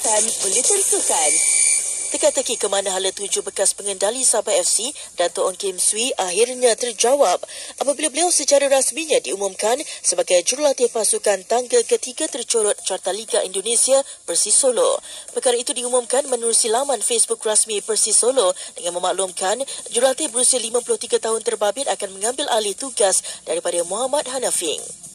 Pendapatan Buletin Sukan. Teka-teki ke mana hala tuju bekas pengendali Sabah FC, Dato' Ong Kim Sui akhirnya terjawab apabila beliau secara rasminya diumumkan sebagai jurulatih pasukan tangga ketiga tercorot carta Liga Indonesia Persis Solo. Perkara itu diumumkan menerusi laman Facebook rasmi Persis Solo dengan memaklumkan jurulatih berusia 53 tahun terbabit akan mengambil alih tugas daripada Muhammad Hanafing.